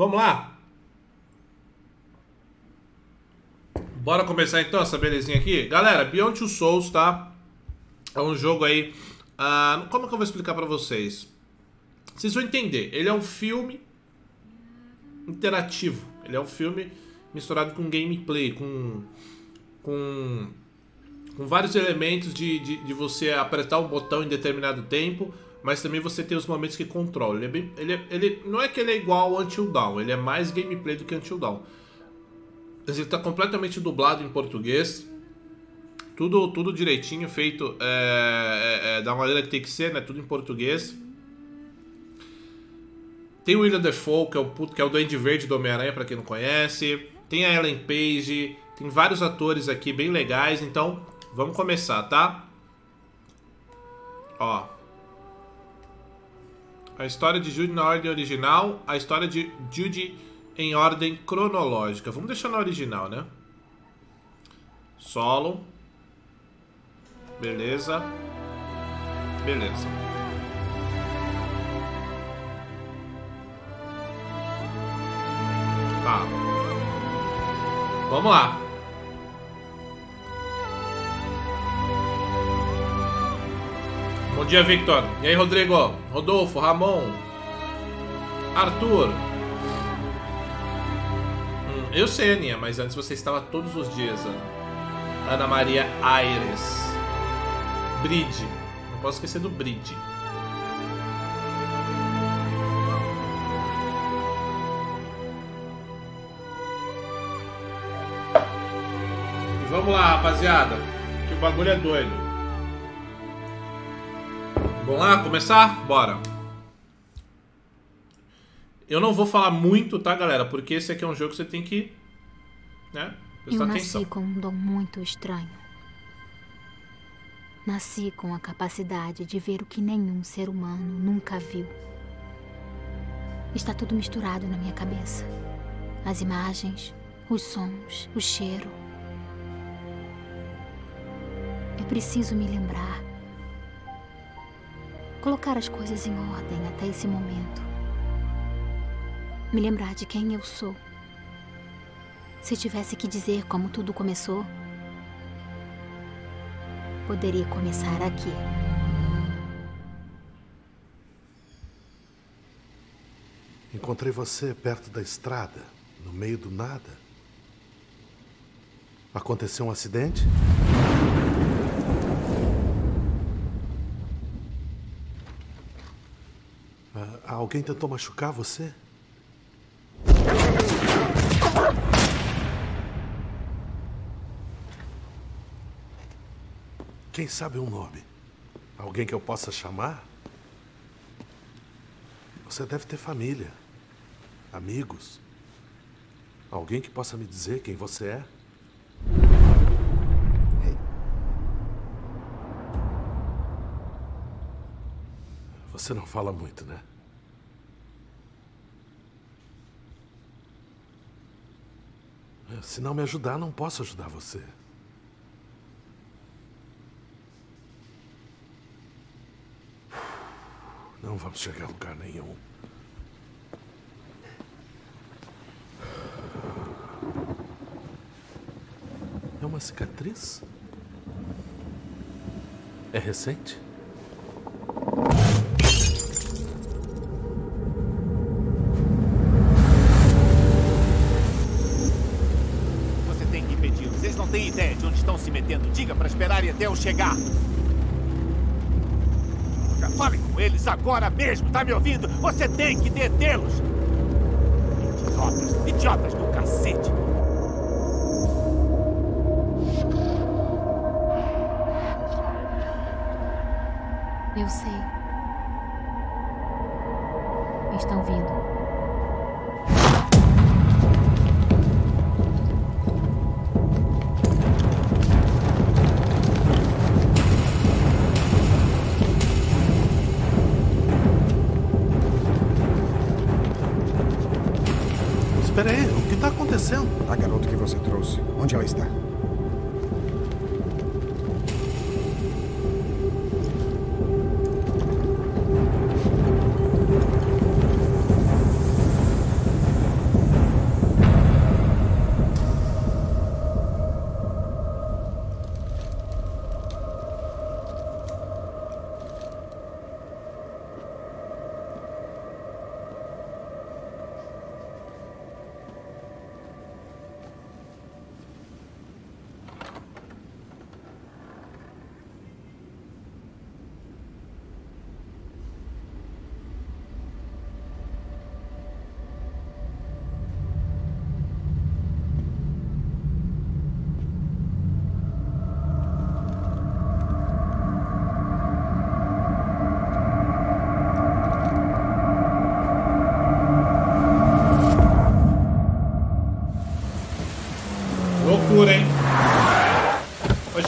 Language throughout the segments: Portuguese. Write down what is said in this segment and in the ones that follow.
Vamos lá? Bora começar então essa belezinha aqui? Galera, Beyond Two Souls, tá? É um jogo aí... Uh, como que eu vou explicar pra vocês? Vocês vão entender. Ele é um filme interativo. Ele é um filme misturado com gameplay, com... Com, com vários elementos de, de, de você apertar um botão em determinado tempo mas também você tem os momentos que controla. Ele, é bem, ele, é, ele não é que ele é igual ao Until Dawn, ele é mais gameplay do que Until Dawn. Ele está completamente dublado em português, tudo, tudo direitinho, feito é, é, é, da maneira que tem que ser, né? Tudo em português. Tem o William Defoe, que é o, que é o Duende Verde do Homem-Aranha, para quem não conhece. Tem a Ellen Page, tem vários atores aqui bem legais, então vamos começar, tá? Ó, a história de Jude na ordem original, a história de Jude em ordem cronológica. Vamos deixar na original, né? Solo. Beleza. Beleza. Tá. Vamos lá. Bom dia, Victor. E aí, Rodrigo? Rodolfo, Ramon, Arthur. Hum, eu sei, Aninha, mas antes você estava todos os dias, Ana. Ana Maria Aires. Bride. Não posso esquecer do Bride. vamos lá, rapaziada. Que o bagulho é doido. Vamos lá, começar? Bora. Eu não vou falar muito, tá, galera? Porque esse aqui é um jogo que você tem que, né, prestar Eu nasci atenção. com um dom muito estranho. Nasci com a capacidade de ver o que nenhum ser humano nunca viu. Está tudo misturado na minha cabeça. As imagens, os sons, o cheiro. Eu preciso me lembrar colocar as coisas em ordem até esse momento. Me lembrar de quem eu sou. Se tivesse que dizer como tudo começou, poderia começar aqui. Encontrei você perto da estrada, no meio do nada. Aconteceu um acidente? Alguém tentou machucar você? Quem sabe um nome? Alguém que eu possa chamar? Você deve ter família, amigos. Alguém que possa me dizer quem você é? Você não fala muito, né? Se não me ajudar, não posso ajudar você. Não vamos chegar a lugar nenhum. É uma cicatriz? É recente? Diga para esperarem até eu chegar. Fale com eles agora mesmo, tá me ouvindo? Você tem que detê-los. Idiotas, idiotas do cacete. Eu sei. Estão vindo. A garota que você trouxe, onde ela está?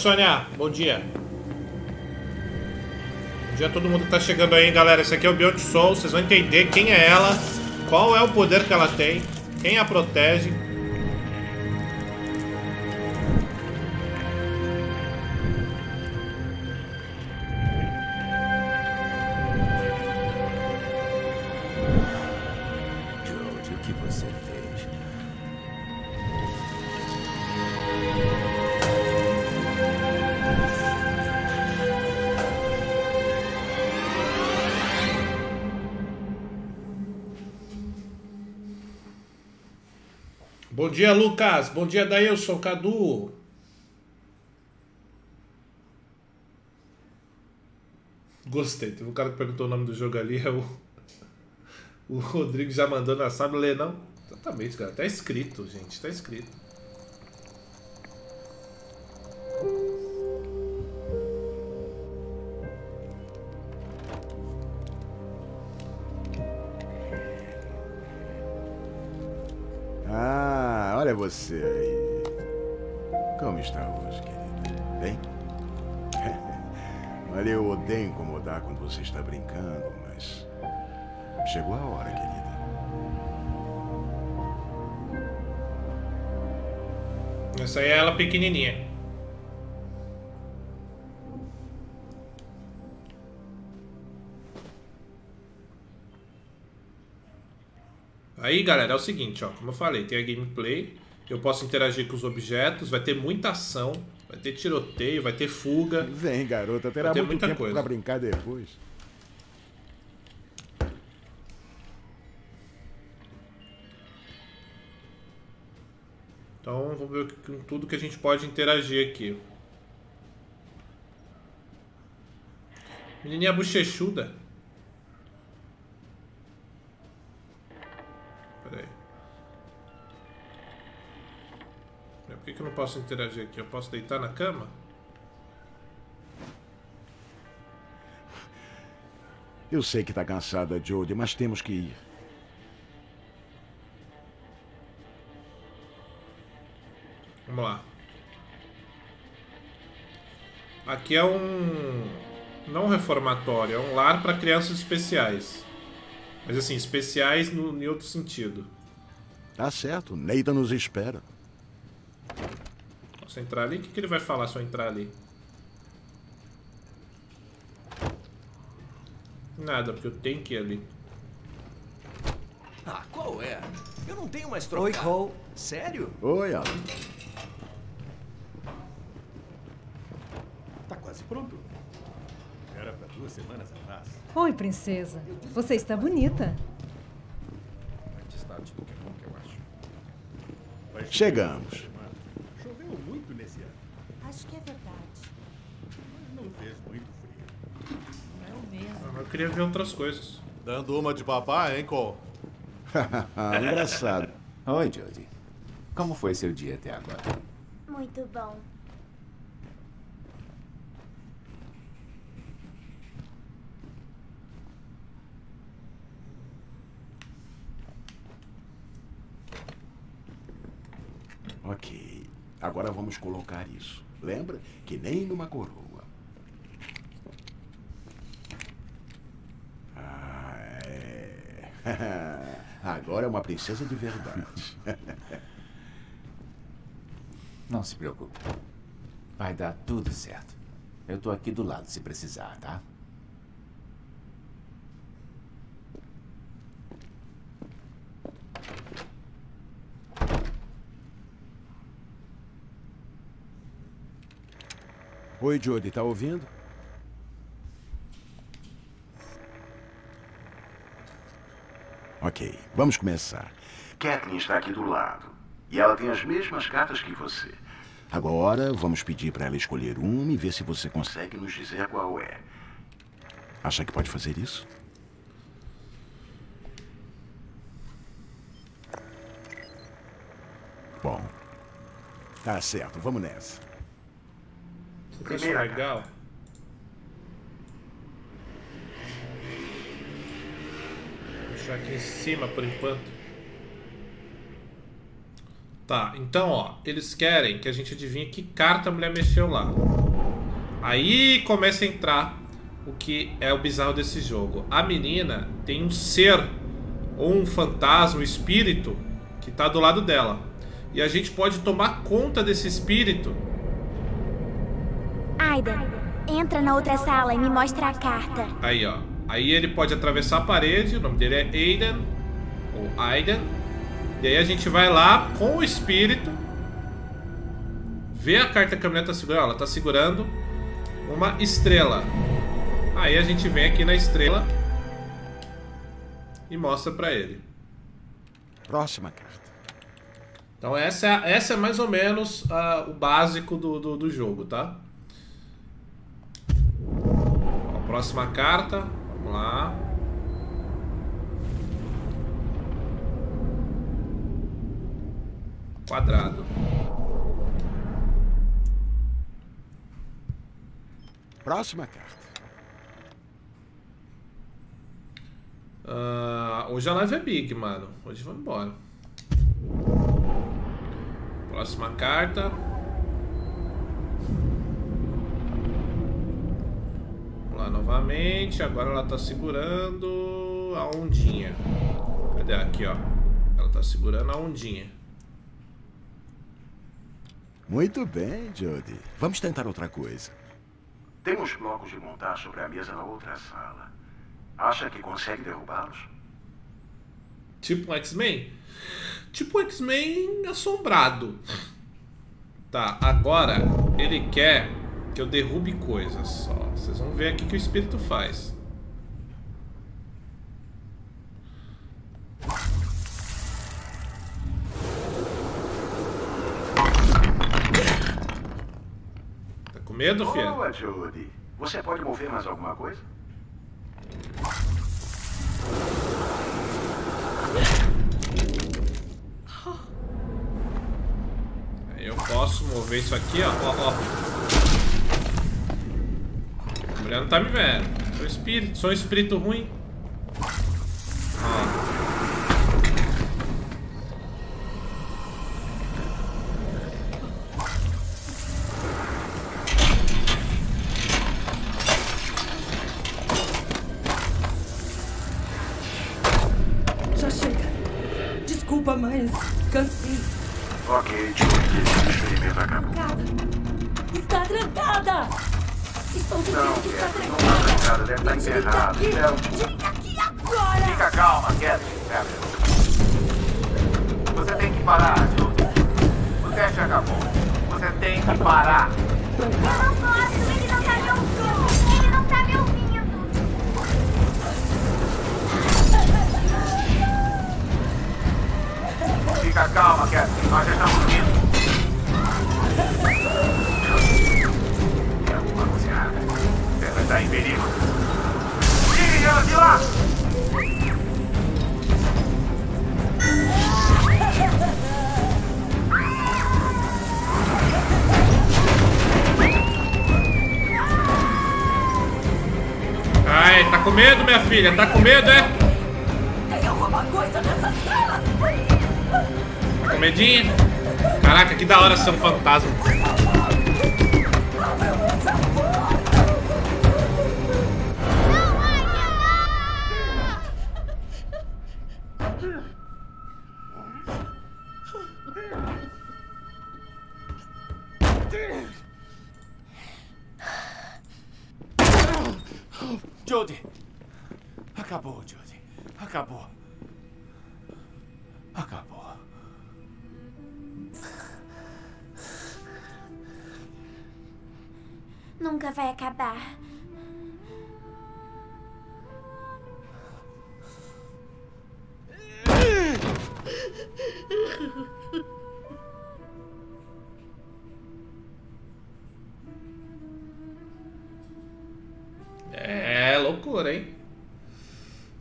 Sônia. Bom dia. Bom dia a todo mundo que tá chegando aí, galera. Esse aqui é o Beyond Soul. Vocês vão entender quem é ela, qual é o poder que ela tem, quem a protege. Dia, Lucas. Bom dia, Dailson, Cadu. Gostei. Teve um cara que perguntou o nome do jogo ali. É o, o Rodrigo já mandou na sabe ler, não? Exatamente, cara. Tá escrito, gente. Tá escrito. Olha você aí. Como está hoje, querida? Bem? Olha, eu odeio incomodar quando você está brincando, mas. Chegou a hora, querida. Essa aí é ela pequenininha. Aí, galera, é o seguinte, ó. Como eu falei, tem a gameplay. Eu posso interagir com os objetos. Vai ter muita ação. Vai ter tiroteio, vai ter fuga. Vem, garota, terá Vai ter muito muita tempo coisa. para brincar depois. Então, vamos ver com tudo que a gente pode interagir aqui. Menininha bochechuda. Eu posso interagir aqui? Eu posso deitar na cama? Eu sei que está cansada, Jodie, mas temos que ir. Vamos lá. Aqui é um. Não um reformatório, é um lar para crianças especiais. Mas assim, especiais no, em outro sentido. Tá certo, Neida nos espera. Posso entrar ali? O que, que ele vai falar se eu entrar ali? Nada, porque eu tenho que ir ali. Ah, qual é? Eu não tenho mais Oi, trocado. Cole. Sério? Oi, Alan. Tá quase pronto. Era pra duas semanas atrás. Oi, princesa. Você está bonita. Antes tarde do que nunca, eu acho. Vai chover Chegamos. essa semana. Choveu muito nesse ano, Acho que é verdade. mas não fez muito frio. É o mesmo. Ah, mas Eu queria ver outras coisas. Dando uma de papai, hein, Cole? Engraçado. Oi, Jodie. Como foi seu dia até agora? Muito bom. Ok. Agora vamos colocar isso. Lembra? Que nem numa coroa. Ah, é. Agora é uma princesa de verdade. Não se preocupe. Vai dar tudo certo. Eu tô aqui do lado se precisar, tá? Oi, Jodie, tá ouvindo? Ok, vamos começar. Kathleen está aqui do lado. E ela tem as mesmas cartas que você. Agora, vamos pedir para ela escolher uma e ver se você consegue nos dizer qual é. Acha que pode fazer isso? Bom. Tá certo, vamos nessa. Você acha legal? Deixar aqui em cima por enquanto. Tá, então, ó, eles querem que a gente adivinhe que carta a mulher mexeu lá. Aí começa a entrar o que é o bizarro desse jogo. A menina tem um ser, ou um fantasma, um espírito, que tá do lado dela. E a gente pode tomar conta desse espírito. Aida, entra na outra sala e me mostra a carta. Aí, ó. Aí ele pode atravessar a parede, o nome dele é Aiden, ou Aiden. E aí a gente vai lá com o espírito, vê a carta que a mulher tá segurando. Ela tá segurando uma estrela. Aí a gente vem aqui na estrela e mostra pra ele. Próxima carta. Então essa é, essa é mais ou menos uh, o básico do, do, do, jogo, tá? Ó, próxima carta. Lá. Quadrado. Próxima carta. Uh, hoje a live é big, mano. Hoje vamos embora. Próxima carta. Vamos lá novamente. Agora ela tá segurando a ondinha. Cadê? Aqui, ó. Ela tá segurando a ondinha. Muito bem, Jody. Vamos tentar outra coisa. Temos blocos de montar sobre a mesa na outra sala. Acha que consegue derrubá-los? Tipo um X-Men? Tipo um X-Men assombrado. Tá, agora ele quer que eu derrube coisas só. Vocês vão ver aqui que o espírito faz. Tá com medo, filho? Boa, Judy. Você pode mover mais alguma coisa? Eu posso mover isso aqui, ó. ó, ó. Mulher não tá me vendo. Sou espírito, sou um espírito ruim. Nós estamos indo. Tem alguma coisa. Ela está em perigo. Tirem ela de lá! Ai, tá com medo, minha filha? Tá com medo, é? Medinho? Caraca, que da hora ser um fantasma.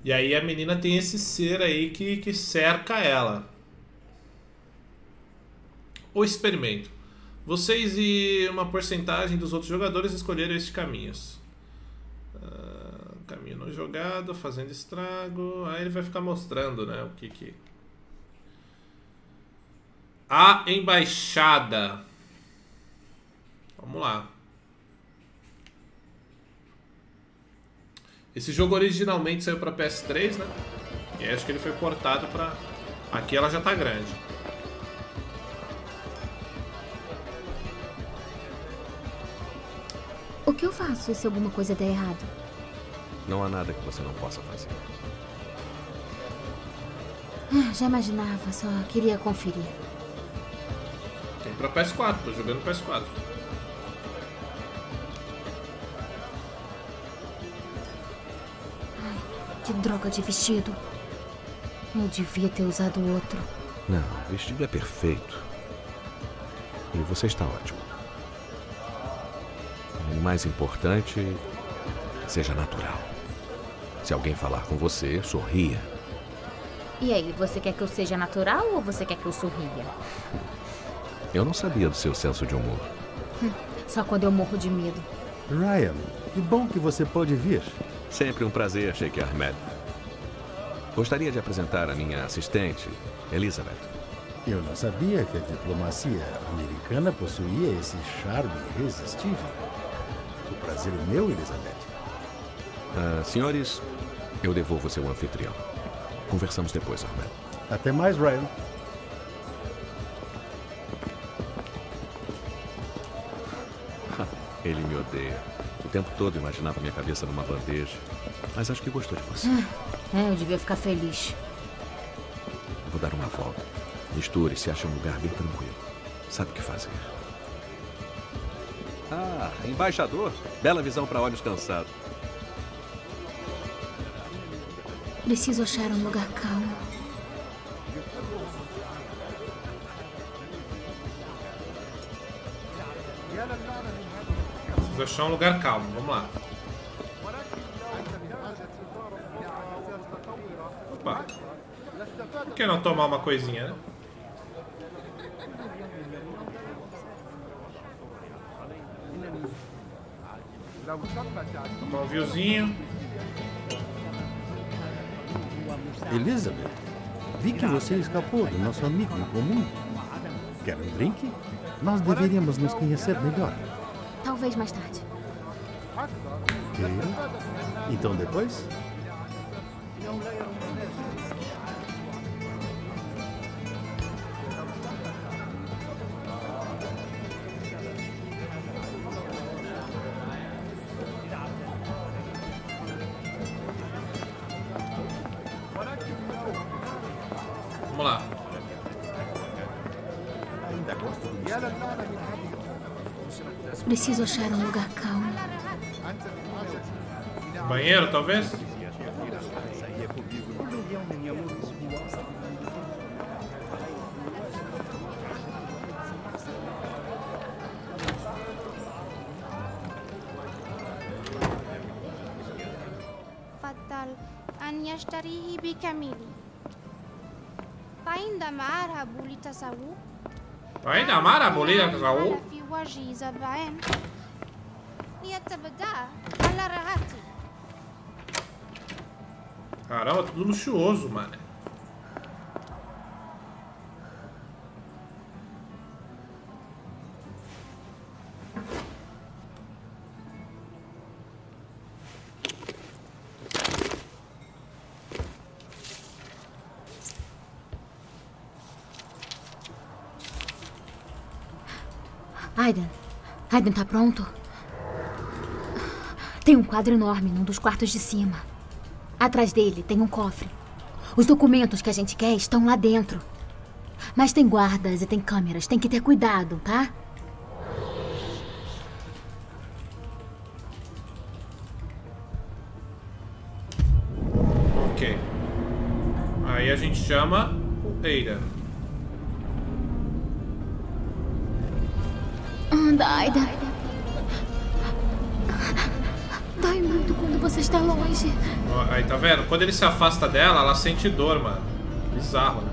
E aí a menina tem esse ser aí que, que cerca ela. O experimento. Vocês e uma porcentagem dos outros jogadores escolheram estes caminhos. Ah, caminho não jogado, fazendo estrago. Aí ele vai ficar mostrando, né? O que que. A Embaixada. Vamos lá. Esse jogo originalmente saiu para PS3, né? E acho que ele foi portado para Aqui ela já tá grande. O que eu faço se alguma coisa der errado? Não há nada que você não possa fazer. Ah, já imaginava, só queria conferir. Tem pra PS4, tô jogando PS4. Que droga de vestido. Eu devia ter usado outro. Não, o vestido é perfeito. E você está ótimo. O mais importante, seja natural. Se alguém falar com você, sorria. E aí, você quer que eu seja natural ou você quer que eu sorria? Eu não sabia do seu senso de humor. Hum, só quando eu morro de medo. Ryan, que bom que você pôde vir. Sempre um prazer, Sheikh Ahmed. Gostaria de apresentar a minha assistente, Elizabeth. Eu não sabia que a diplomacia americana possuía esse charme irresistível. O prazer é meu, Elizabeth. Uh, senhores, eu devolvo seu anfitrião. Conversamos depois, Ahmed. Até mais, Ryan. Ele me odeia. O tempo todo imaginava minha cabeça numa bandeja. Mas acho que gostou de você. É, eu devia ficar feliz. Vou dar uma volta. Misture se acha um lugar bem tranquilo. Sabe o que fazer. Ah, embaixador. Bela visão para olhos cansados. Preciso achar um lugar calmo. Preciso achar um lugar calmo. Vamos lá. Opa. Por que não tomar uma coisinha, né? Tomar um viewzinho. Elizabeth, vi que você escapou do nosso amigo em comum. Quer um drink? Nós deveríamos nos conhecer melhor. Talvez mais tarde. Queira? Então depois? Preciso achar um lugar calmo. Banheiro, talvez? تفضل أن يشتريه بكامله فعندما أذهب للتسوق عندما أذهب للتسوق في وجه زبائن Caramba, tudo luxuoso, mano. Aiden. Aiden tá pronto? Tem um quadro enorme num dos quartos de cima. Atrás dele tem um cofre. Os documentos que a gente quer estão lá dentro. Mas tem guardas e tem câmeras. Tem que ter cuidado, tá? Ok. Aí a gente chama o Aiden. Anda, Aiden. Dói muito quando você está longe. Aí, tá vendo? Quando ele se afasta dela, ela sente dor, mano. Bizarro, né?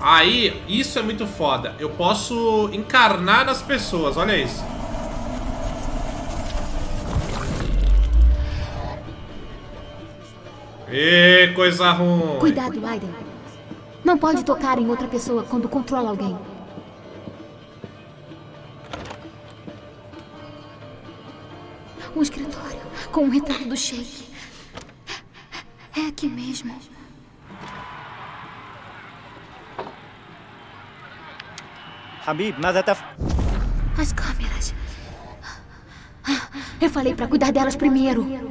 Aí, isso é muito foda. Eu posso encarnar nas pessoas, olha isso. Ê, coisa ruim. Cuidado, Aiden. Não pode tocar em outra pessoa quando controla alguém. com o retrato do Sheik. É aqui mesmo. Habib, mas até... As câmeras. Eu falei para cuidar delas primeiro.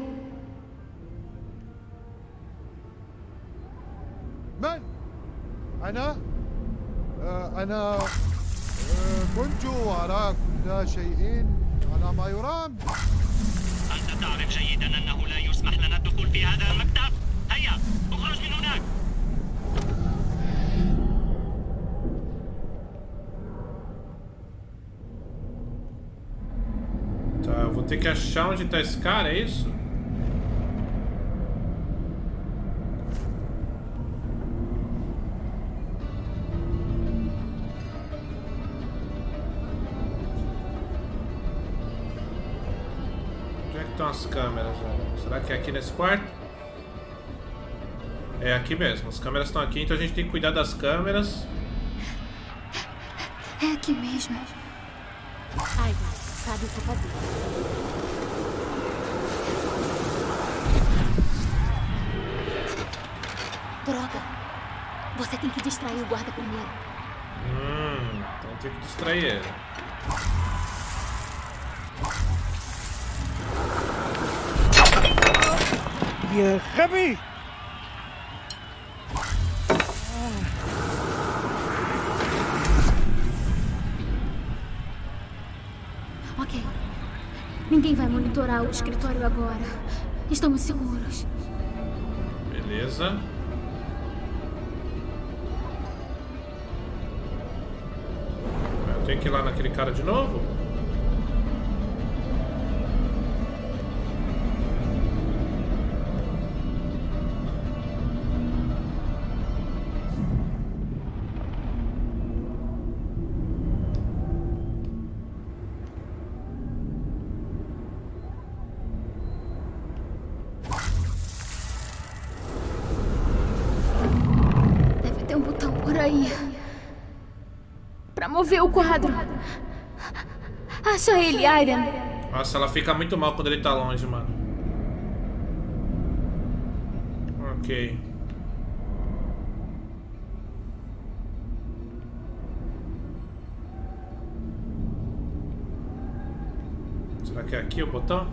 Onde tá esse cara, é isso? Onde é que estão as câmeras, velho? Será que é aqui nesse quarto? É aqui mesmo, as câmeras estão aqui, então a gente tem que cuidar das câmeras. É aqui mesmo. Ai, sabe o que fazer. Você tem que distrair o guarda primeiro. Hum, então tem que distrair ele. Yeah, heavy! Ok. Ninguém vai monitorar o escritório agora. Estamos seguros. Beleza. Tenho que ir lá naquele cara de novo? Aiden. Nossa, ela fica muito mal quando ele tá longe, mano. Ok. Será que é aqui o botão?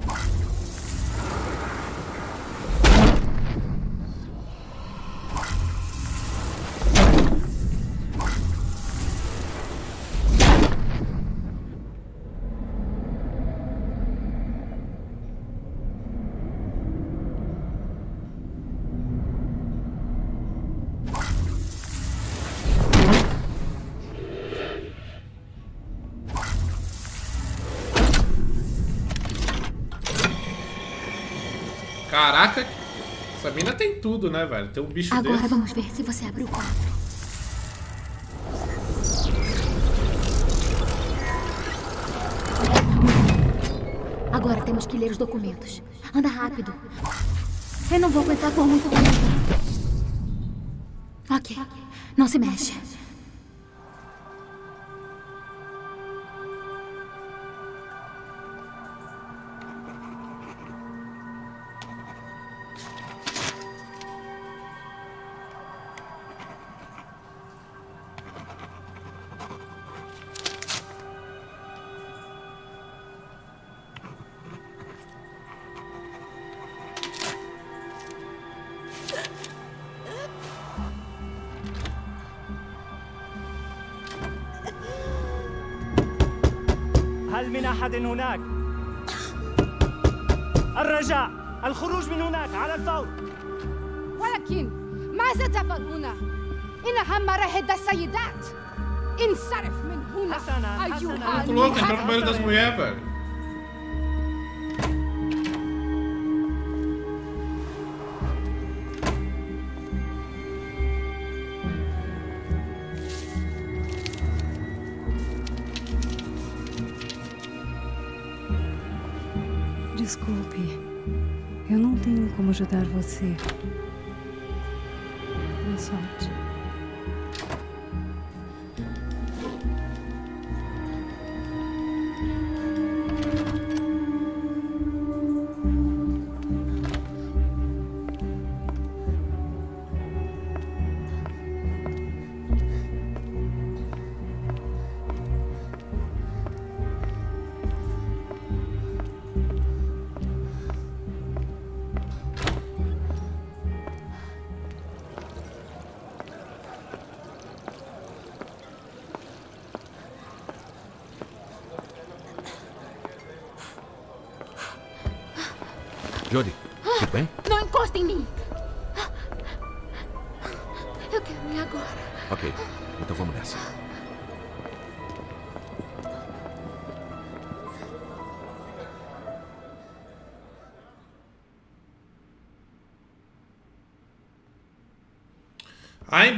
Tudo, né, velho? Tem um bicho Agora desse. vamos ver se você abre o quadro. Agora temos que ler os documentos. Anda rápido. Eu não vou aguentar por muito tempo. Ok. Não se mexe. هناك؟ الرجاء الخروج من هناك على الفور. ولكن ماذا تفعل هنا؟ إنها مراهد السيدات. انصرف من هنا louco, entrou no banheiro das ajudar você. Boa sorte.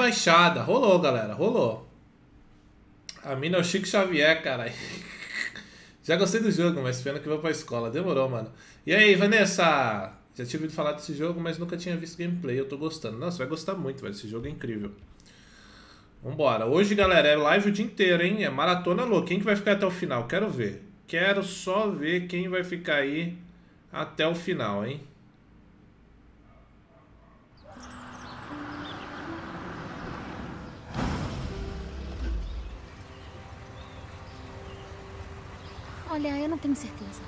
A embaixada. Rolou, galera. Rolou. A mina é o Chico Xavier, caralho. Já gostei do jogo, mas pena que vou pra escola. Demorou, mano. E aí, Vanessa? Já tinha ouvido falar desse jogo, mas nunca tinha visto gameplay. Eu tô gostando. Nossa, vai gostar muito, velho. Esse jogo é incrível. Vambora. Hoje, galera, é live o dia inteiro, hein? É maratona louca. Quem que vai ficar até o final? Quero ver. Quero só ver quem vai ficar aí até o final, hein? Olha, eu não tenho certeza.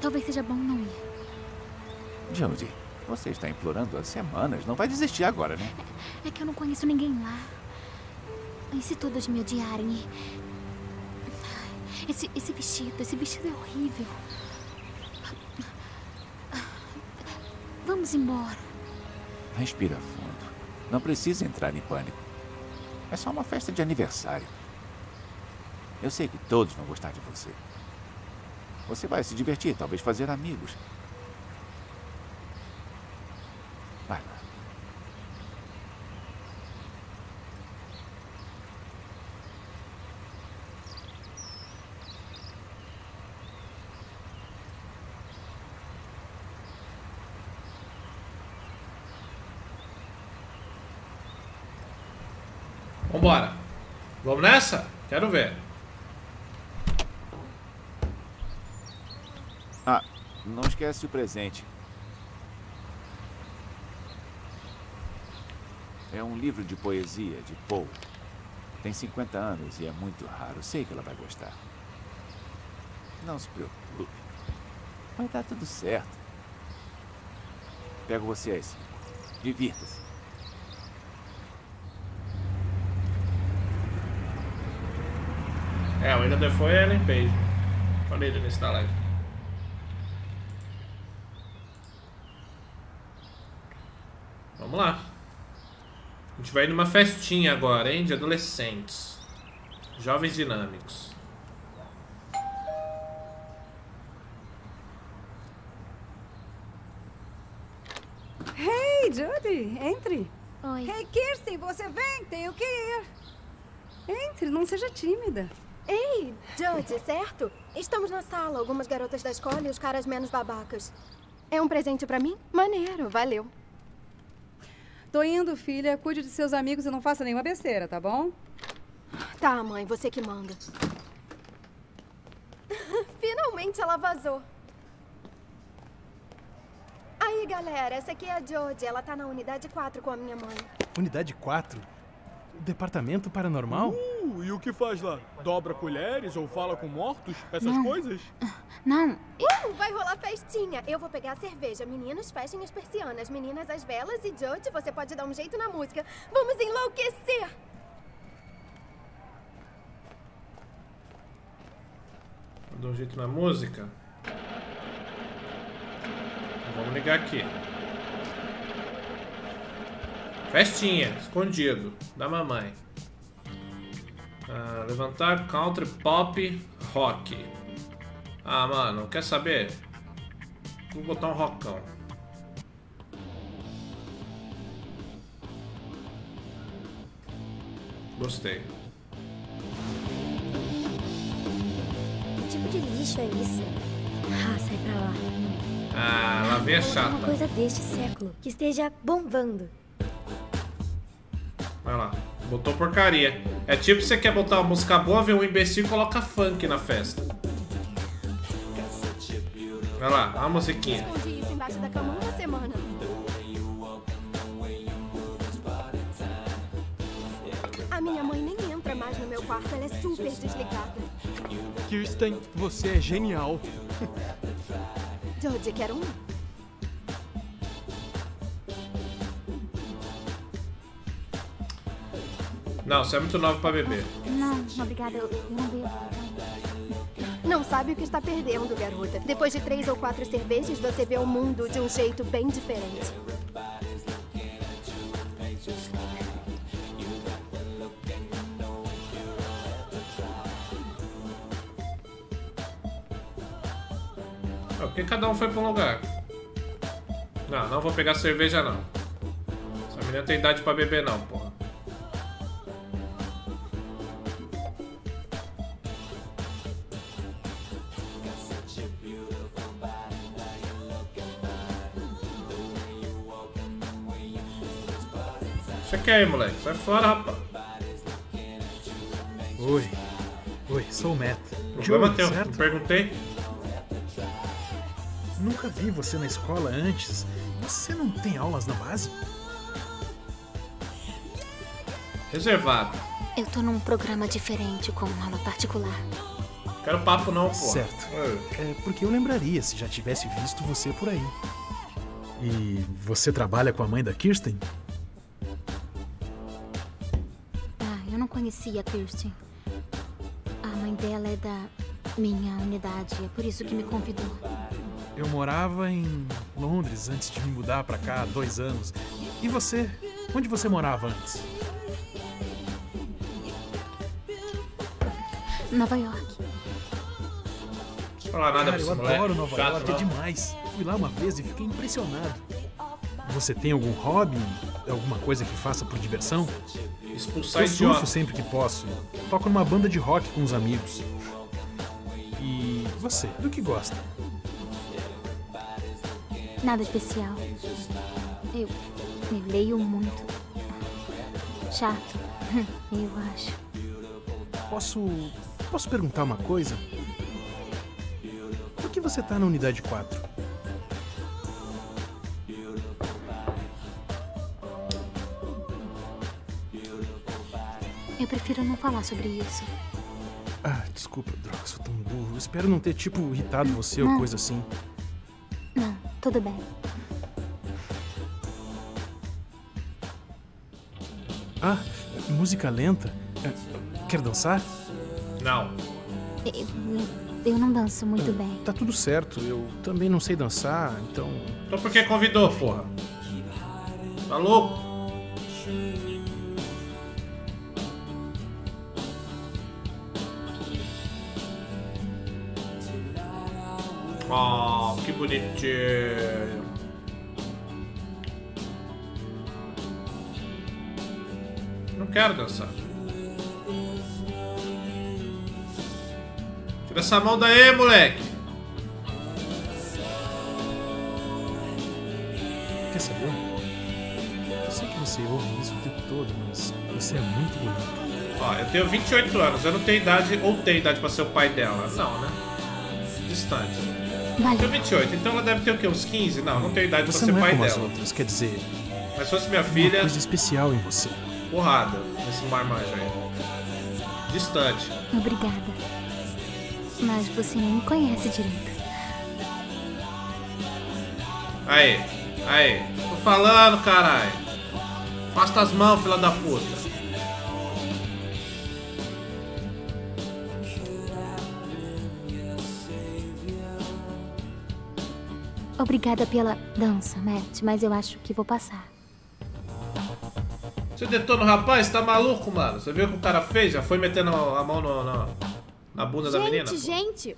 Talvez seja bom não ir. Jodie, você está implorando há semanas. Não vai desistir agora, né? É que eu não conheço ninguém lá. E se todos me odiarem? Esse, esse vestido, esse vestido é horrível. Vamos embora. Respira fundo. Não precisa entrar em pânico. É só uma festa de aniversário. Eu sei que todos vão gostar de você. Você vai se divertir, talvez fazer amigos. Vai lá. Vambora. Vamos nessa? Quero ver. Ah, não esquece o presente. É um livro de poesia de Poe. Tem 50 anos e é muito raro. Sei que ela vai gostar. Não se preocupe. Vai dar tudo certo. Pego você 5. Divirta-se. É, o Defoe é Ellen Page. Falei ele nesse live. Vamos lá. A gente vai numa festinha agora, hein? De adolescentes. Jovens dinâmicos. Hey, Judy, entre. Oi. Hey, Kirsten, você vem? Tenho que ir. Entre, não seja tímida. Ei, Judge, certo? Estamos na sala, algumas garotas da escola e os caras menos babacas. É um presente pra mim? Maneiro, valeu. Tô indo, filha. Cuide de seus amigos e não faça nenhuma besteira, tá bom? Tá, mãe, você que manda. Finalmente ela vazou. Aí, galera, essa aqui é a Jodie. Ela tá na unidade 4 com a minha mãe. Unidade 4? Departamento paranormal? Uh, e o que faz lá? Dobra colheres ou fala com mortos? Essas Não. coisas? Não. Uh, vai rolar festinha. Eu vou pegar a cerveja. Meninos, fechem as persianas. Meninas, as velas. E Jodie, você pode dar um jeito na música. Vamos enlouquecer! Vou dar um jeito na música. Vamos ligar aqui. Festinha, escondido, da mamãe. Ah, levantar country pop rock. Ah, mano, quer saber? Vou botar um rockão. Gostei. Que tipo de lixo é isso? Ah, sai pra lá. Ah, lá vem a Uma chata. coisa deste século, que esteja bombando. Vai lá. Botou porcaria. É tipo você quer botar uma música boa, vê um imbecil e coloca funk na festa. Vai lá, a musiquinha. Escondi isso embaixo da cama uma semana. A minha mãe nem entra mais no meu quarto. Ela é super desligada. Kirsten, você é genial. Jodie, quer um? Não, você é muito nova pra beber. Não, obrigada. Eu não bebo. Não sabe o que está perdendo, garota. Depois de três ou quatro cervejas, você vê o mundo de um jeito bem diferente. Ah, Por que cada um foi pra um lugar? Não, não vou pegar cerveja não. Essa menina tem idade pra beber não, porra. Quer aí, moleque? Sai fora, rapaz. Oi. Oi, sou o Matt. Problema Joey, teu, certo? não perguntei. Nunca vi você na escola antes. Você não tem aulas na base? Reservado. Eu tô num programa diferente com aula particular. Quero papo não, pô. Certo. É porque eu lembraria se já tivesse visto você por aí. E você trabalha com a mãe da Kirsten? Conhecia a Kirsten. A mãe dela é da minha unidade, é por isso que me convidou. Eu morava em Londres antes de me mudar pra cá há dois anos. E você? Onde você morava antes? Nova York. Falar nada Cara, pra eu moleque. adoro Nova Chato, York, é não. demais. Fui lá uma vez e fiquei impressionado. Você tem algum hobby? Alguma coisa que faça por diversão? Expulsar eu idiota. surfo sempre que posso. Toco numa banda de rock com os amigos. E você, do que gosta? Nada especial. Eu, eu leio muito. Chato, eu acho. Posso. Posso perguntar uma coisa? Por que você tá na unidade 4? Eu prefiro não falar sobre isso. Ah, desculpa, droga, sou tão burro. Espero não ter, tipo, irritado você ou Não. coisa assim. Não, tudo bem. Ah, música lenta? É, Quer dançar? Não. Eu, eu não danço muito bem. Tá tudo certo, eu também não sei dançar, então. Então por que convidou, porra? Tá louco? Oh, que bonitinho. Não quero dançar. Tira essa mão daí, moleque. Quer saber? Eu sei que você ouve isso o tempo todo, mas você é muito bonito. Ó, eu tenho 28 anos, eu não tenho idade, ou tenho idade pra ser o pai dela. Não, né? Distante. Vale. Eu tenho 28, então ela deve ter o quê? Uns 15? Não, não tenho idade Você pra ser não é pai como as dela. outras, quer dizer, Mas se fosse minha uma filha, coisa especial em você. porrada nesse marmanjo aí. Distante. Obrigada. Mas você nem me conhece direito. Aí, aí. Tô falando, caralho. Pasta as mãos, filha da puta. Obrigada pela dança, Matt, mas eu acho que vou passar. Você detona o rapaz? Tá maluco, mano? Você viu o que o cara fez? Já foi metendo a mão no, na, na bunda da menina? Gente, gente,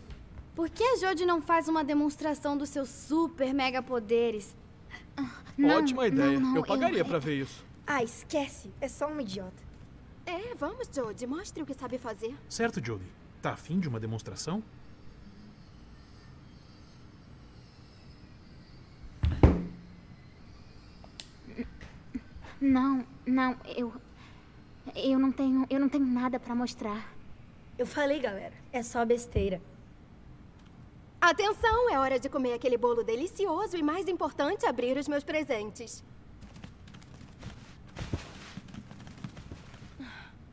por que a Jodie não faz uma demonstração dos seus super mega poderes? Ótima ideia. eu pagaria pra ver isso. Ah, esquece. É só um idiota. É, vamos, Jodie. Mostre o que sabe fazer. Certo, Jodie? Tá afim de uma demonstração? Não, não, eu. Eu não tenho. Eu não tenho nada pra mostrar. Eu falei, galera. É só besteira. Atenção, é hora de comer aquele bolo delicioso e, mais importante, abrir os meus presentes.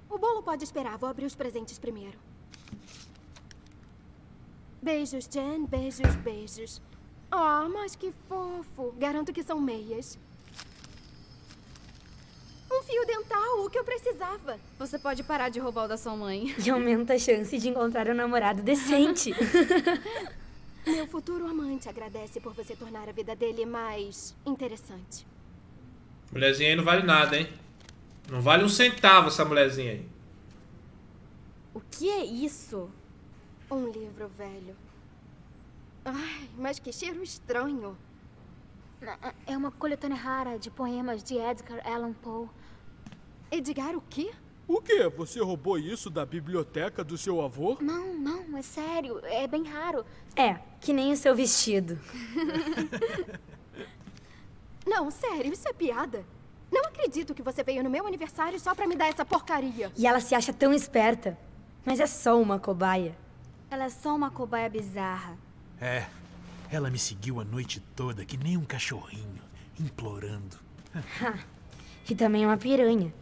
O bolo pode esperar. Vou abrir os presentes primeiro. Beijos, Jen. Beijos, beijos. Oh, mas que fofo. Garanto que são meias. Uau, o que eu precisava. Você pode parar de roubar o da sua mãe. E aumenta a chance de encontrar um namorado decente. Meu futuro amante agradece por você tornar a vida dele mais interessante. Mulherzinha aí não vale nada, hein? Não vale um centavo essa mulherzinha aí. O que é isso? Um livro velho. Ai, mas que cheiro estranho. É uma coletânea rara de poemas de Edgar Allan Poe. Edgar o quê? O quê? Você roubou isso da biblioteca do seu avô? Não, não, é sério. É bem raro. É, que nem o seu vestido. Não, sério, isso é piada. Não acredito que você veio no meu aniversário só pra me dar essa porcaria. E ela se acha tão esperta. Mas é só uma cobaia. Ela é só uma cobaia bizarra. É, ela me seguiu a noite toda que nem um cachorrinho, implorando. Ha, e também uma piranha.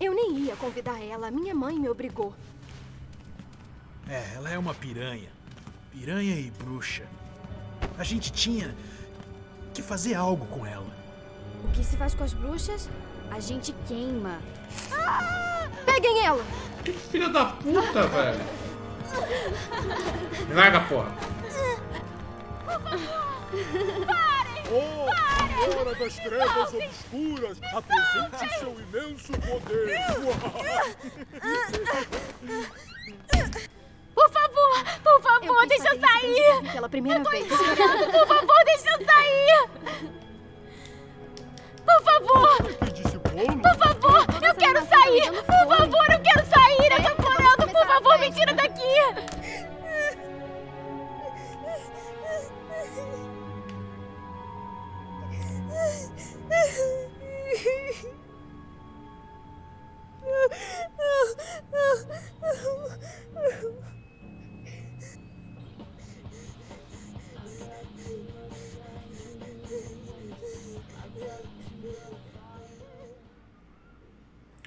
Eu nem ia convidar ela, minha mãe me obrigou. É, ela é uma piranha. Piranha e bruxa. A gente tinha que fazer algo com ela. O que se faz com as bruxas? A gente queima. Ah! Peguem ela! Que filha da puta, velho. Me larga, porra. Parem! Oh, fora das trevas obscuras, apresente seu imenso poder. Por favor, por favor, deixa eu sair! Pela primeira vez. Por favor, deixa eu sair! Por favor! Por favor, eu quero sair! Por favor, eu quero sair! Eu tô implorando, por favor, me tira daqui!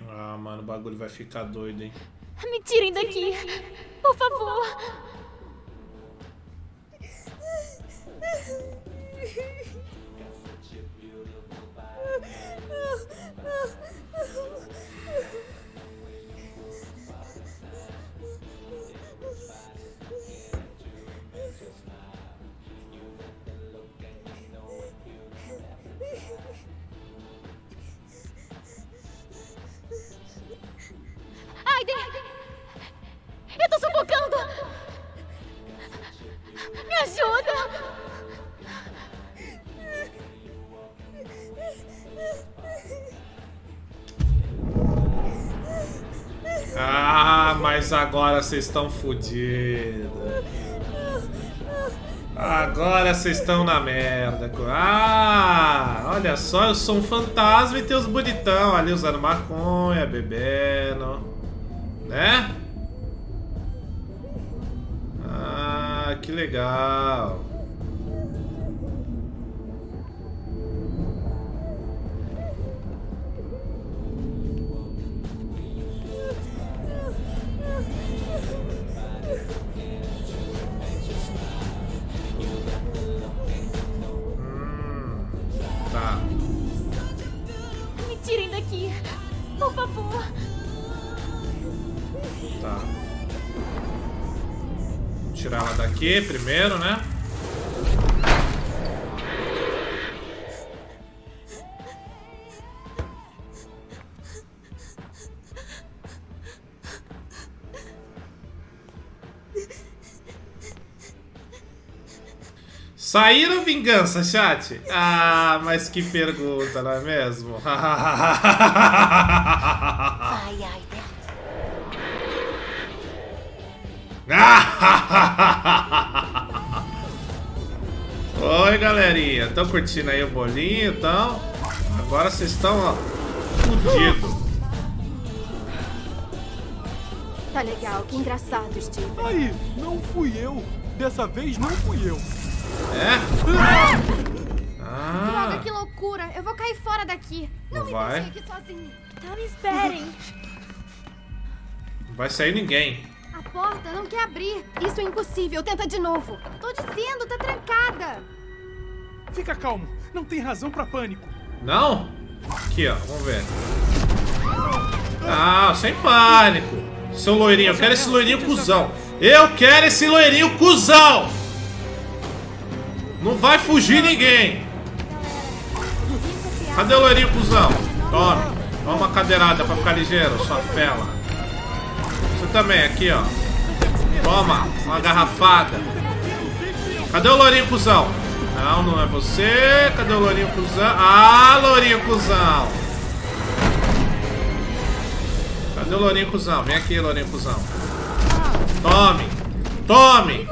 Ah, mano, o bagulho vai ficar doido, hein? Me tirem daqui! Por favor! Aiden! Eu tô sufocando! Me ajuda! Ah, mas agora vocês estão fodidos. Agora vocês estão na merda. Ah, olha só, eu sou um fantasma e tem os bonitão ali usando maconha, bebendo. Né? Ah, que legal. Daqui primeiro, né? Saíram vingança, chat? Ah, mas que pergunta, não é mesmo? Vai, Aiden. Oi, galerinha. Estão curtindo aí o bolinho, então? Agora vocês estão, ó, fudido. Tá legal, que engraçado, Steve. Aí, não fui eu. Dessa vez não fui eu. É? Droga, Ah, que loucura! Eu vou cair fora daqui. não vai. aqui sozinho. Tá, me esperem. Não vai sair ninguém. A porta não quer abrir. Isso é impossível, tenta de novo. Tô dizendo, tá trancada. Fica calmo, não tem razão pra pânico. Não? Aqui, ó, vamos ver. Ah, sem pânico. Seu loirinho, eu quero esse loirinho cuzão. Eu quero esse loirinho cuzão. Não vai fugir ninguém. Cadê o loirinho cuzão? Tome. Toma uma cadeirada pra ficar ligeiro, sua fela. Você também, aqui, ó. Toma, uma garrafada. Cadê o loirinho cuzão? Não, não é você. Cadê o loirinho cuzão? Ah, loirinho cuzão. Cadê o loirinho cuzão? Vem aqui, loirinho cuzão. Tome. Tome.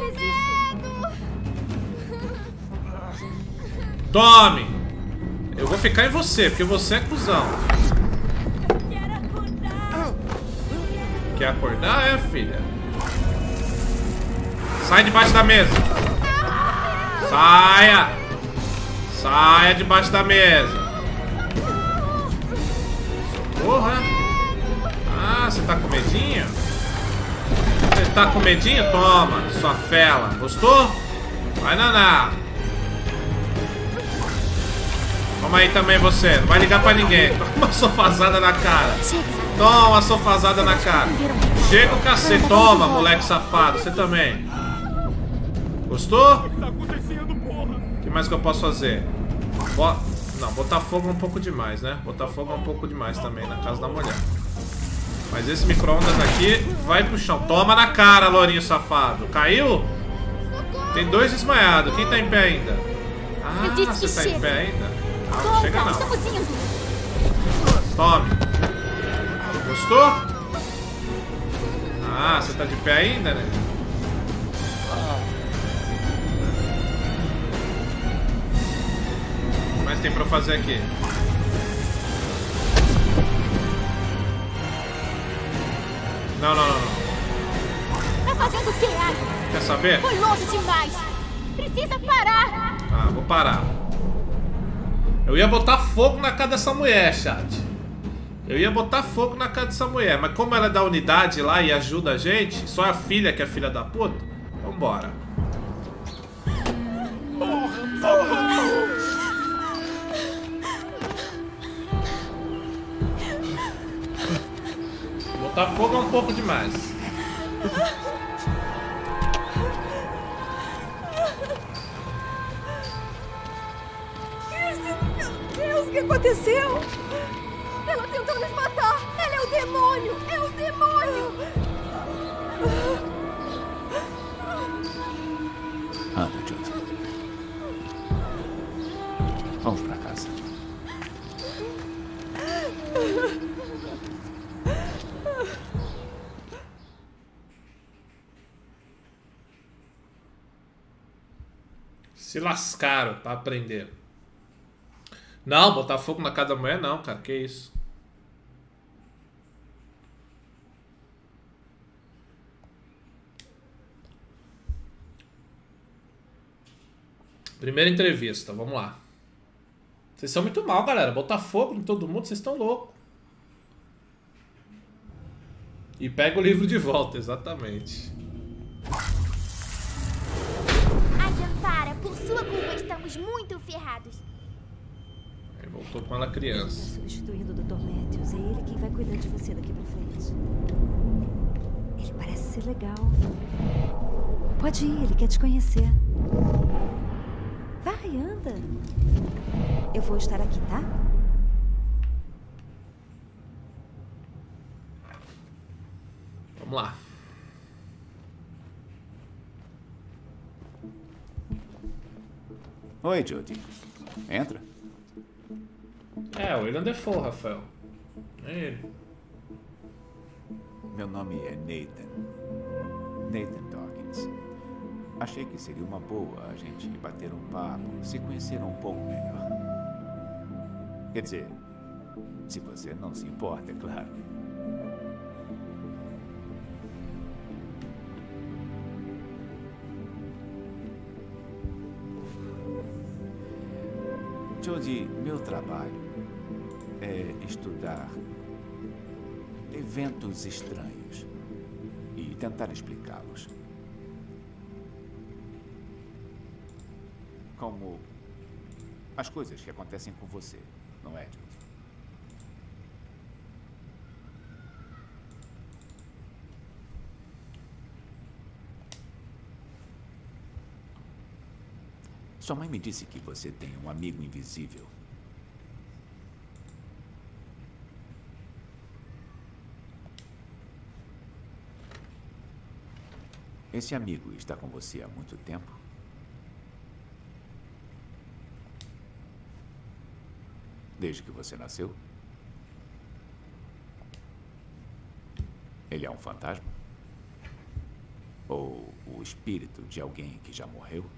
Tome. Eu vou ficar em você, porque você é cuzão. Quer acordar, é, filha? Sai debaixo da mesa. Saia. Saia debaixo da mesa. Porra. Ah, você tá com medinho? Você tá com medinho? Toma, sua fela. Gostou? Vai naná. Toma aí também você. Não vai ligar pra ninguém. Toma uma sofazada na cara. Toma uma sofazada na cara. Chega o cacete. Toma, moleque safado. Você também. Gostou? Que mais que eu posso fazer? Bo... Não, botar fogo é um pouco demais, né? Botar fogo é um pouco demais também na casa da mulher. Mas esse micro-ondas aqui vai pro chão. Toma na cara, lourinho safado. Caiu? Tem dois desmaiados. Quem tá em pé ainda? Ah, Eu disse você que tá em chega. pé ainda? Ah, não chega não. estamos indo. Tome. Gostou? Ah, você tá de pé ainda, né? Mais tem pra fazer aqui? Não, não, não, não. Tá fazendo o quê, Agnes? Quer saber? Foi longe demais. Precisa parar. Ah, vou parar. Eu ia botar fogo na cara dessa mulher, chat. Eu ia botar fogo na cara dessa mulher, mas como ela é da unidade lá e ajuda a gente, só a filha que é filha da puta, vambora. Botar fogo é um pouco demais. Kirsten, meu Deus, o que aconteceu? Ela tentou nos matar! Ela é o demônio! É o demônio! Anda, Judy. Vamos pra casa. Se lascaram pra aprender. Não, botar fogo na casa da mulher não, cara. Que isso? Primeira entrevista, vamos lá. Vocês são muito mal, galera. Botar fogo em todo mundo, vocês estão loucos. E pega o livro de volta, exatamente. Adiantara, por sua culpa estamos muito ferrados. Aí voltou com ela criança. Substituindo o Dr. Matthews. É ele quem vai cuidar de você daqui pra frente. Ele parece ser legal. Pode ir, ele quer te conhecer. Vai, anda. Eu vou estar aqui, tá? Vamos lá. Oi, Judy. Entra. É, o William Defoe, Rafael. É ele. Meu nome é Nathan. Nathan Dawkins. Achei que seria uma boa a gente bater um papo, se conhecer um pouco melhor. Quer dizer, se você não se importa, é claro. Jody, meu trabalho é estudar eventos estranhos e tentar explicá-los. Como as coisas que acontecem com você, não é? Sua mãe me disse que você tem um amigo invisível. Esse amigo está com você há muito tempo? Desde que você nasceu? Ele é um fantasma? Ou o espírito de alguém que já morreu?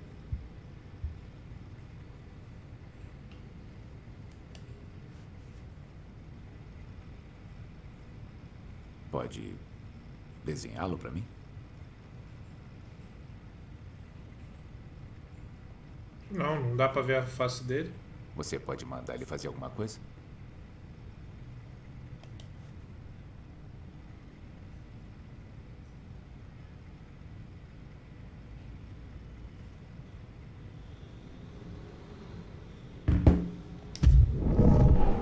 Pode desenhá-lo para mim? Não, não dá pra ver a face dele. Você pode mandar ele fazer alguma coisa?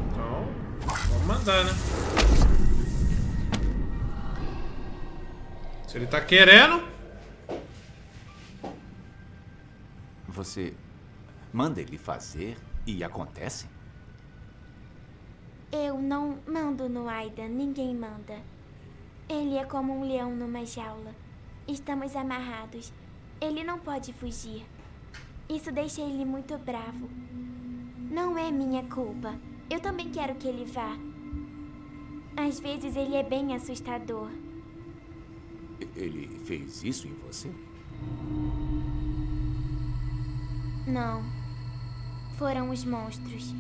Então, vamos mandar, né? Se ele tá querendo. Você manda ele fazer e acontece? Eu não mando no Aidan, ninguém manda. Ele é como um leão numa jaula. Estamos amarrados. Ele não pode fugir. Isso deixa ele muito bravo. Não é minha culpa. Eu também quero que ele vá. Às vezes ele é bem assustador. Ele fez isso em você? Não. Foram os monstros.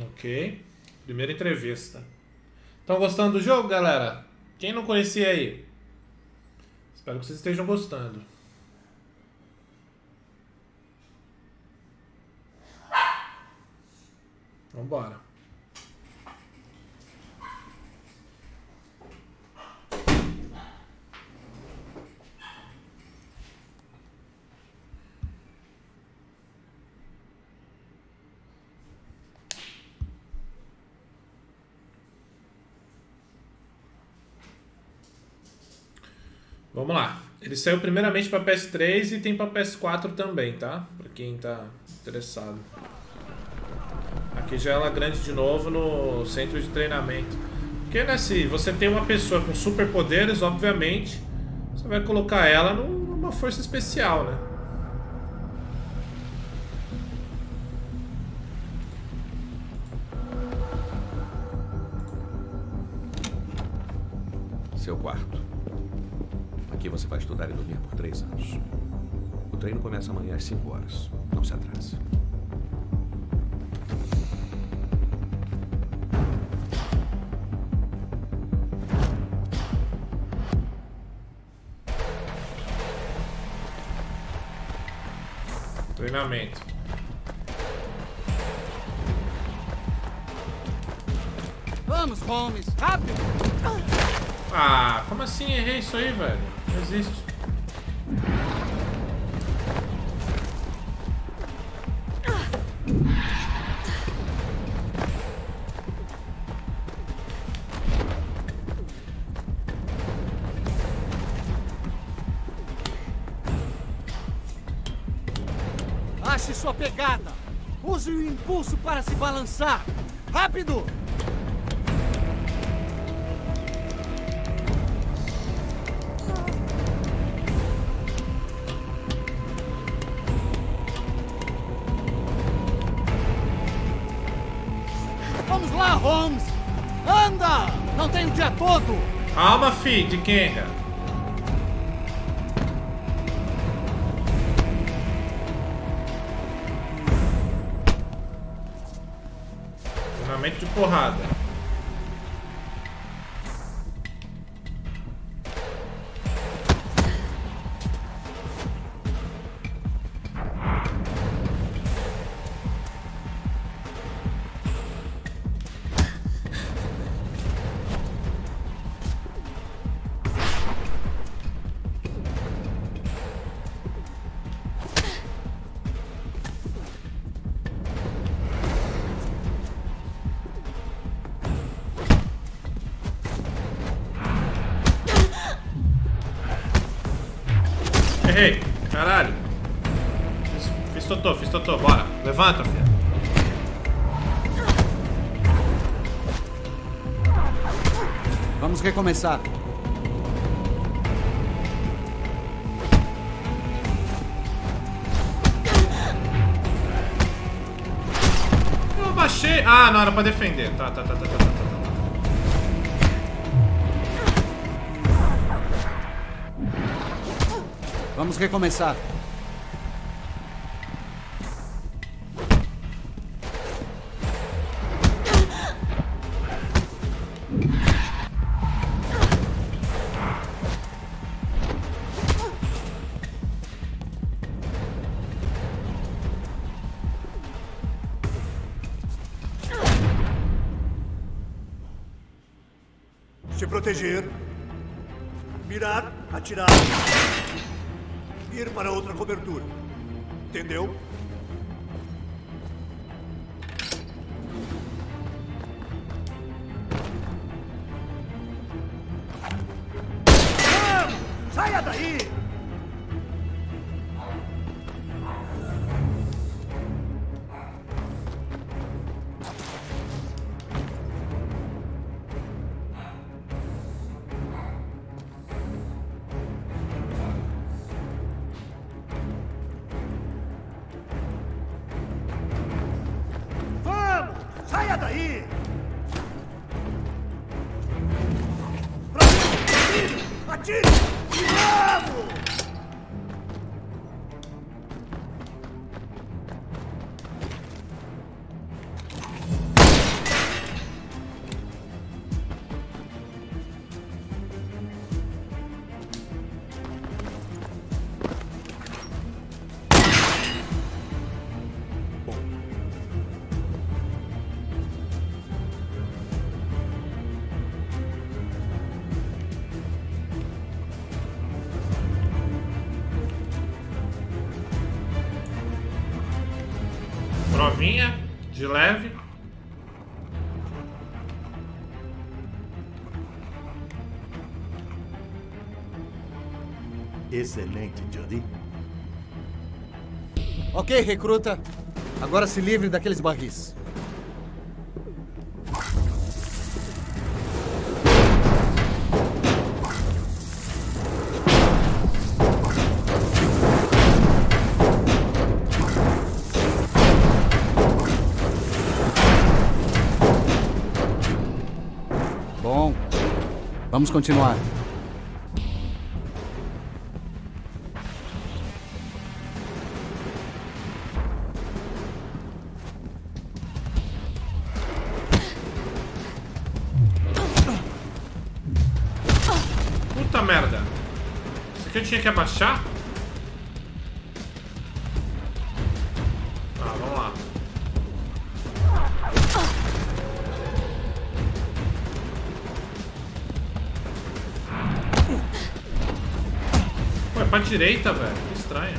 Ok. Primeira entrevista. Estão gostando do jogo, galera? Quem não conhecia aí? Espero que vocês estejam gostando. Vambora. Vamos lá. Ele saiu primeiramente para PS3 e tem para PS4 também, tá? Para quem tá interessado. Aqui já ela grande de novo no centro de treinamento. Porque, né, se você tem uma pessoa com superpoderes, obviamente, você vai colocar ela num- numa força especial, né? Seu quarto. Aqui você vai estudar e dormir por três anos. O treino começa amanhã às 5 horas. Não se atrase. Treinamento. Vamos, Holmes, rápido! Ah, como assim errei isso aí, velho? Não existe. Use o impulso para se balançar! Rápido! Vamos lá, Holmes! Anda! Não tem o dia todo! Calma, fi, de quem, Ei, caralho. Fiz, fiz totô, fiz totô, bora. Levanta, filha. Vamos recomeçar. Eu baixei. Ah, não, era pra defender. Tá, tá, tá, tá, tá, tá, Vamos recomeçar. Se proteger. Mirar, atirar. De leve. Excelente, Judy. Ok, recruta. Agora se livre daqueles barris. Vamos continuar. Puta merda. Isso aqui eu tinha que abaixar? Direita, velho. Que estranho.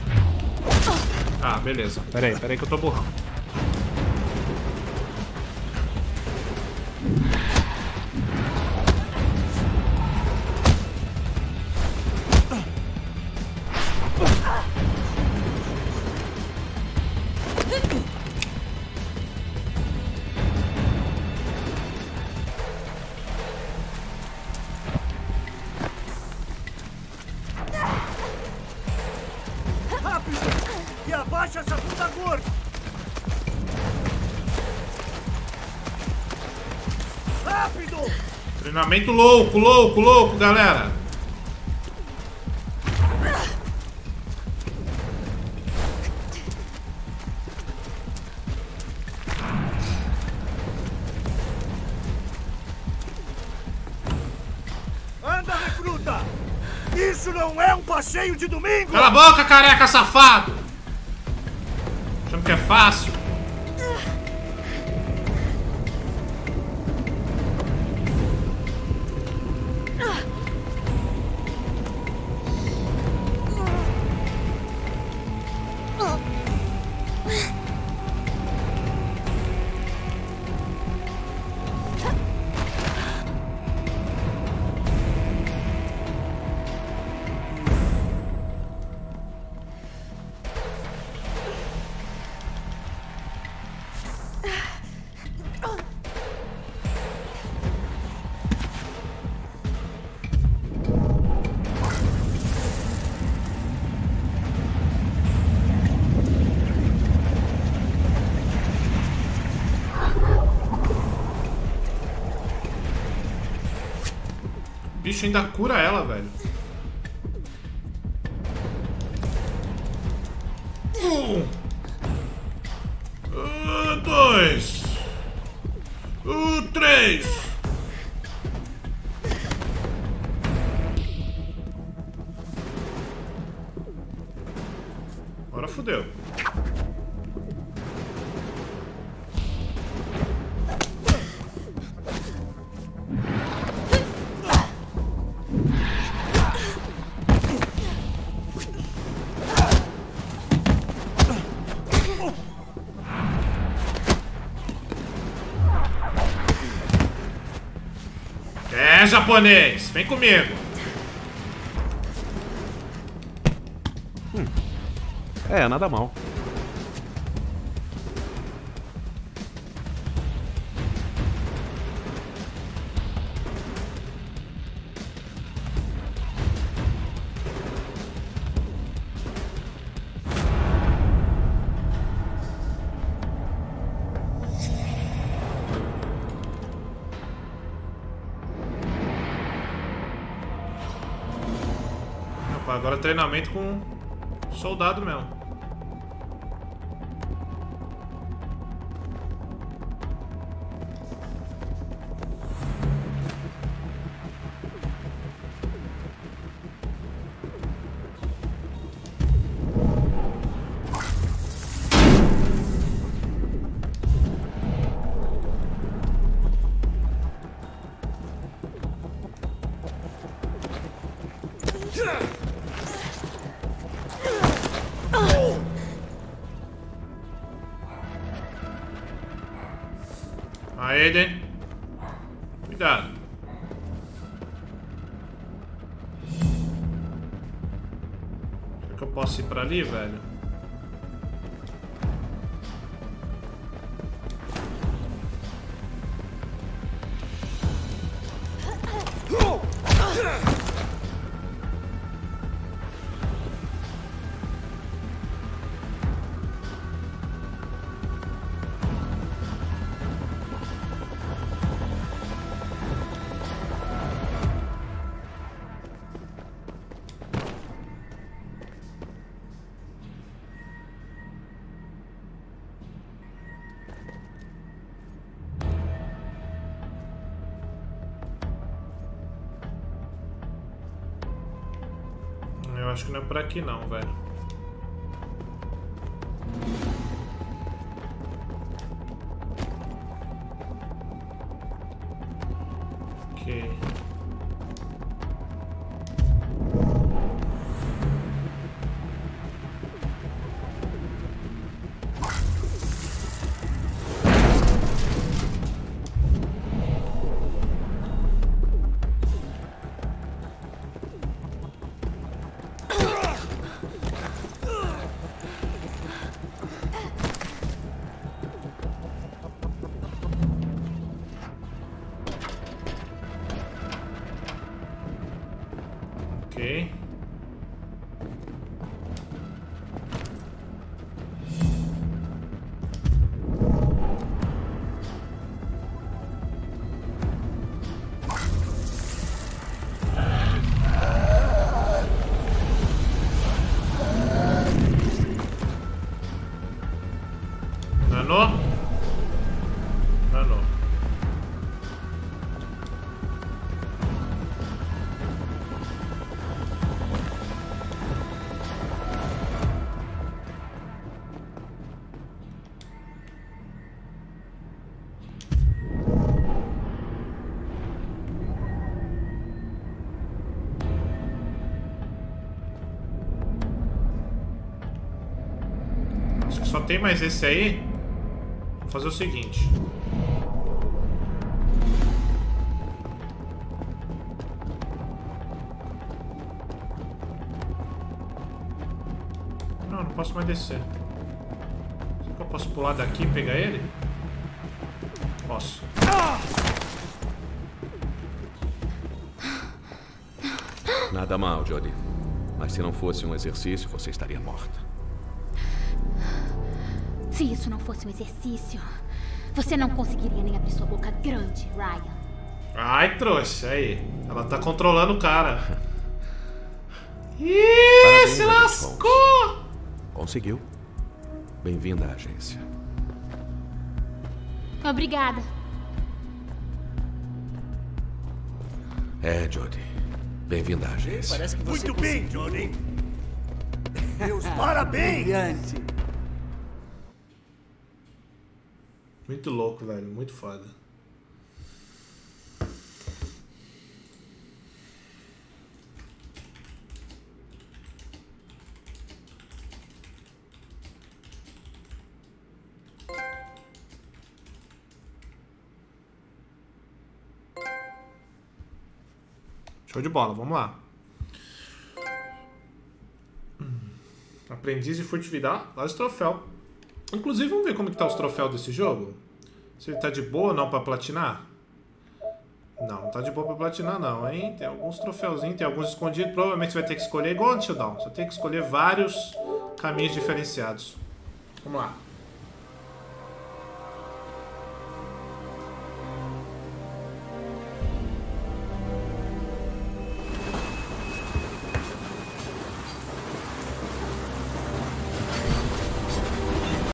Ah, beleza. Pera aí, pera aí que eu tô burrão. Rápido! Treinamento louco, louco, louco, galera. Anda, recruta! Isso não é um passeio de domingo! Cala a boca, careca safado! Fácil? Bicho ainda cura ela, velho. Japonês, vem comigo. É, nada mal. Agora treinamento com soldado mesmo. Ali, velho? Eu acho que não é por aqui não, velho. Mais esse aí. Vou fazer o seguinte. Não, não posso mais descer. Será que eu posso pular daqui e pegar ele? Posso. Nada mal, Jodie. Mas se não fosse um exercício, você estaria morta. Se isso não fosse um exercício, você não conseguiria nem abrir sua boca grande, Ryan. Ai, trouxa, aí. Ela tá controlando o cara. Ih, Parabéns, se lascou! Conseguiu. Bem-vinda à agência. Obrigada. É, Jodie. Bem-vinda à agência. Parece que você Muito bem, Johnny. Meus parabéns. Brilhante. Muito louco, velho. Muito foda. Show de bola, vamos lá. Aprendiz de furtividade, vários troféus. Inclusive, vamos ver como que tá os troféus desse jogo. Se ele tá de boa ou não pra platinar. Não, não tá de boa pra platinar não, hein? Tem alguns troféuzinhos, tem alguns escondidos. Provavelmente você vai ter que escolher igual no Showdown. Você tem que escolher vários caminhos diferenciados. Vamos lá.